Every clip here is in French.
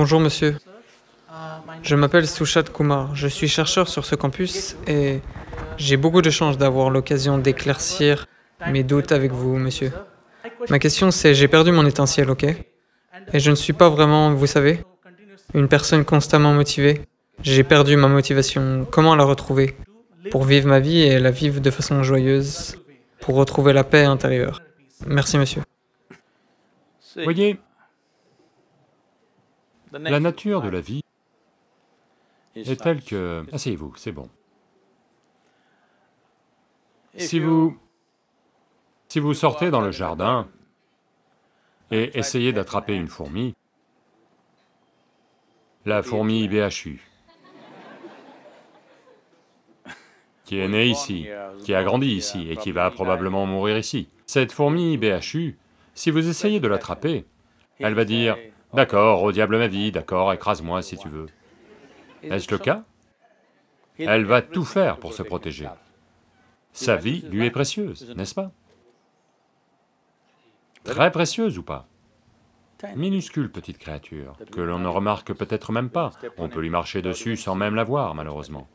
Bonjour monsieur, je m'appelle Sushat Kumar, je suis chercheur sur ce campus et j'ai beaucoup de chance d'avoir l'occasion d'éclaircir mes doutes avec vous, monsieur. Ma question c'est, j'ai perdu mon étincelle, ok? Et je ne suis pas vraiment, vous savez, une personne constamment motivée. J'ai perdu ma motivation. Comment la retrouver? Pour vivre ma vie et la vivre de façon joyeuse, pour retrouver la paix intérieure. Merci, monsieur. Voyez, la nature de la vie est telle que... Asseyez-vous, c'est bon. Si vous... Si vous sortez dans le jardin et essayez d'attraper une fourmi, la fourmi BHU, qui est née ici, qui a grandi ici et qui va probablement mourir ici. Cette fourmi BHU, si vous essayez de l'attraper, elle va dire, d'accord, au diable ma vie, d'accord, écrase-moi si tu veux. Est-ce le cas? Elle va tout faire pour se protéger. Sa vie lui est précieuse, n'est-ce pas? Très précieuse ou pas? Minuscule petite créature, que l'on ne remarque peut-être même pas, on peut lui marcher dessus sans même la voir, malheureusement.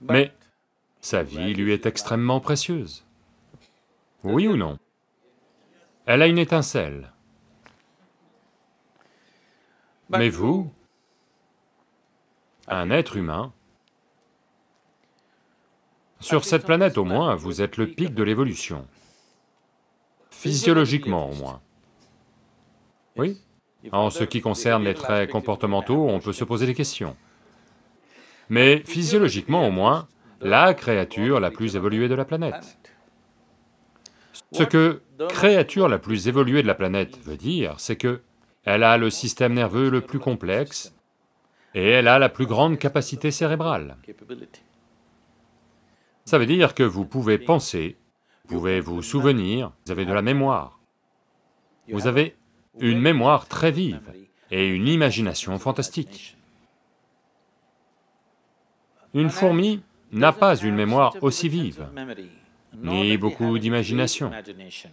Mais sa vie lui est extrêmement précieuse. Oui ou non? Elle a une étincelle. Mais vous, un être humain, sur cette planète au moins, vous êtes le pic de l'évolution, physiologiquement au moins. Oui. En ce qui concerne les traits comportementaux, on peut se poser des questions. Mais physiologiquement au moins, la créature la plus évoluée de la planète. Ce que créature la plus évoluée de la planète veut dire, c'est que elle a le système nerveux le plus complexe et elle a la plus grande capacité cérébrale. Ça veut dire que vous pouvez penser, vous pouvez vous souvenir, vous avez de la mémoire. Vous avez une mémoire très vive et une imagination fantastique. Une fourmi n'a pas une mémoire aussi vive, ni beaucoup d'imagination.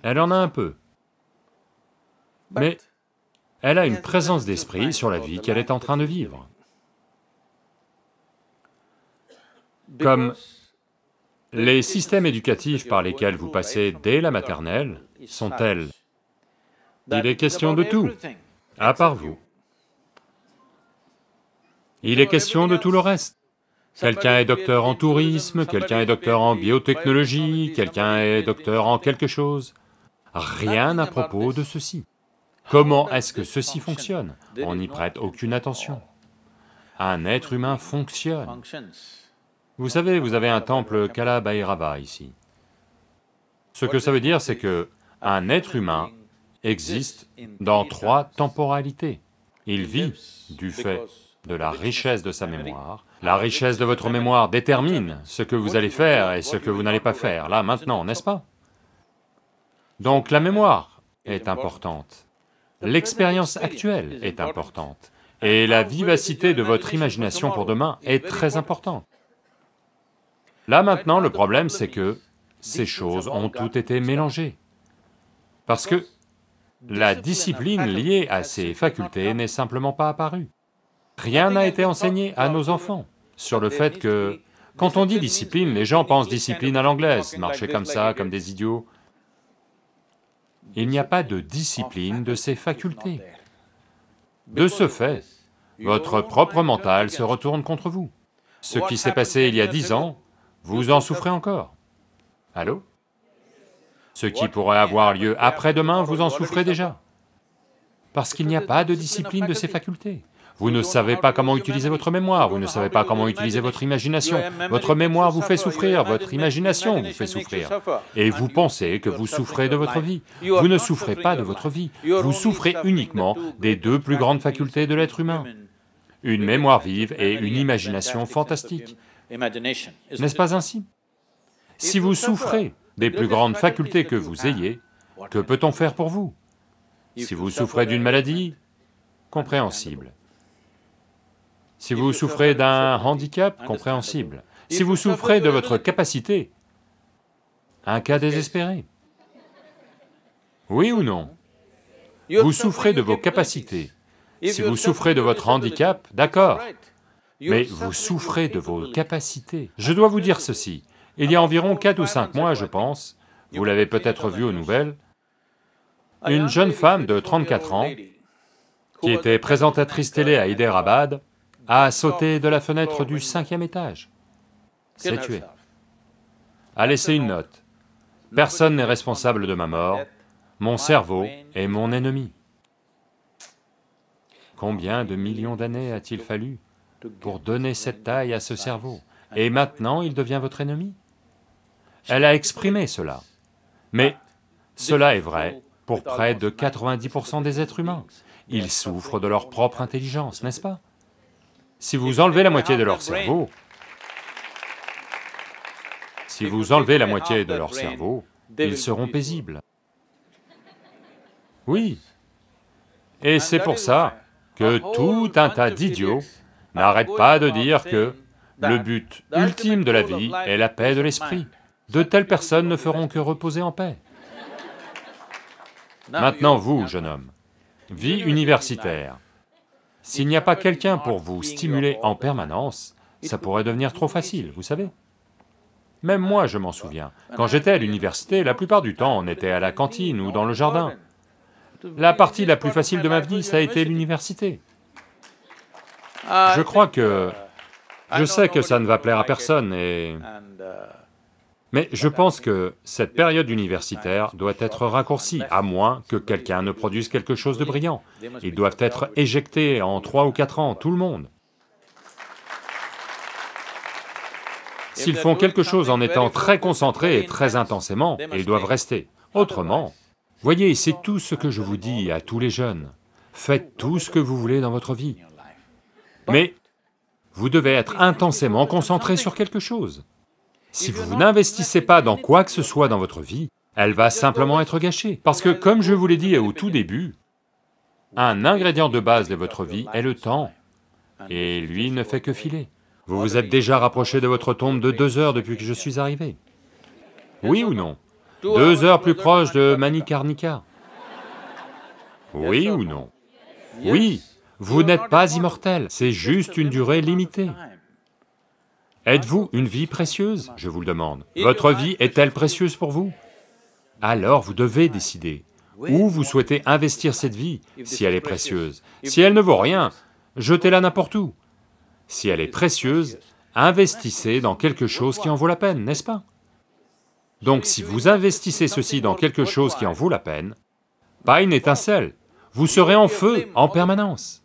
Elle en a un peu. Mais elle a une présence d'esprit sur la vie qu'elle est en train de vivre. Comme les systèmes éducatifs par lesquels vous passez dès la maternelle sont tels. Il est question de tout, à part vous. Il est question de tout le reste. Quelqu'un est docteur en tourisme, quelqu'un est docteur en biotechnologie, quelqu'un est docteur en quelque chose. Rien à propos de ceci. Comment est-ce que ceci fonctionne On n'y prête aucune attention. Un être humain fonctionne. Vous savez, vous avez un temple Kala Bhairava ici. Ce que ça veut dire, c'est que un être humain existe dans trois temporalités. Il vit du fait de la richesse de sa mémoire. La richesse de votre mémoire détermine ce que vous allez faire et ce que vous n'allez pas faire, là, maintenant, n'est-ce pas? Donc la mémoire est importante, l'expérience actuelle est importante, et la vivacité de votre imagination pour demain est très importante. Là maintenant, le problème c'est que ces choses ont toutes été mélangées, parce que la discipline liée à ces facultés n'est simplement pas apparue. Rien n'a été enseigné à nos enfants sur le fait que, quand on dit discipline, les gens pensent discipline à l'anglaise, marcher comme ça, comme des idiots. Il n'y a pas de discipline de ces facultés. De ce fait, votre propre mental se retourne contre vous. Ce qui s'est passé il y a dix ans, vous en souffrez encore. Allô? Ce qui pourrait avoir lieu après-demain, vous en souffrez déjà. Parce qu'il n'y a pas de discipline de ces facultés. Vous ne savez pas comment utiliser votre mémoire, vous ne savez pas comment utiliser votre imagination. Votre mémoire vous fait souffrir, votre imagination vous fait souffrir. Et vous pensez que vous souffrez de votre vie. Vous ne souffrez pas de votre vie, vous souffrez uniquement des deux plus grandes facultés de l'être humain. Une mémoire vive et une imagination fantastique. N'est-ce pas ainsi? Si vous souffrez des plus grandes facultés que vous ayez, que peut-on faire pour vous? Si vous souffrez d'une maladie, compréhensible. Si vous souffrez d'un handicap, compréhensible. Si vous souffrez de votre capacité, un cas désespéré. Oui ou non? Vous souffrez de vos capacités, Si vous souffrez de votre handicap, d'accord, mais vous souffrez de vos capacités. Je dois vous dire ceci, il y a environ 4 ou 5 mois, je pense, vous l'avez peut-être vu aux nouvelles, une jeune femme de 34 ans, qui était présentatrice télé à Hyderabad, a sauté de la fenêtre du cinquième étage, s'est tuée, a laissé une note. Personne n'est responsable de ma mort, mon cerveau est mon ennemi. Combien de millions d'années a-t-il fallu pour donner cette taille à ce cerveau? Et maintenant il devient votre ennemi? Elle a exprimé cela. Mais cela est vrai pour près de 90% des êtres humains. Ils souffrent de leur propre intelligence, n'est-ce pas? Si vous enlevez la moitié de leur cerveau, si vous enlevez la moitié de leur cerveau, ils seront paisibles. Oui. Et c'est pour ça que tout un tas d'idiots n'arrêtent pas de dire que le but ultime de la vie est la paix de l'esprit. De telles personnes ne feront que reposer en paix. Maintenant, vous, jeune homme, vie universitaire, s'il n'y a pas quelqu'un pour vous stimuler en permanence, ça pourrait devenir trop facile, vous savez. Même moi, je m'en souviens. Quand j'étais à l'université, la plupart du temps, on était à la cantine ou dans le jardin. La partie la plus facile de ma vie, ça a été l'université. Je crois que... Je sais que ça ne va plaire à personne et... Mais je pense que cette période universitaire doit être raccourcie, à moins que quelqu'un ne produise quelque chose de brillant. Ils doivent être éjectés en trois ou quatre ans, tout le monde. S'ils font quelque chose en étant très concentrés et très intensément, ils doivent rester. Autrement, voyez, c'est tout ce que je vous dis à tous les jeunes. Faites tout ce que vous voulez dans votre vie. Mais vous devez être intensément concentré sur quelque chose. Si vous n'investissez pas dans quoi que ce soit dans votre vie, elle va simplement être gâchée. Parce que, comme je vous l'ai dit au tout début, un ingrédient de base de votre vie est le temps, et lui ne fait que filer. Vous vous êtes déjà rapproché de votre tombe de deux heures depuis que je suis arrivé. Oui ou non Deux heures plus proche de Manikarnika. Oui ou non. Oui, vous n'êtes pas immortel, c'est juste une durée limitée. Êtes-vous une vie précieuse, je vous le demande. Votre vie est-elle précieuse pour vous? Alors vous devez décider. Où vous souhaitez investir cette vie, si elle est précieuse? Si elle ne vaut rien, jetez-la n'importe où. Si elle est précieuse, investissez dans quelque chose qui en vaut la peine, n'est-ce pas? Donc si vous investissez ceci dans quelque chose qui en vaut la peine, pas une étincelle, vous serez en feu en permanence.